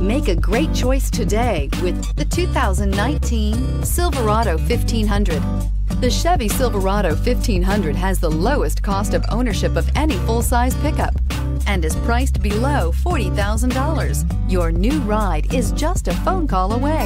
Make a great choice today with the 2019 Silverado 1500. The Chevy Silverado 1500 has the lowest cost of ownership of any full-size pickup and is priced below $40,000. Your new ride is just a phone call away.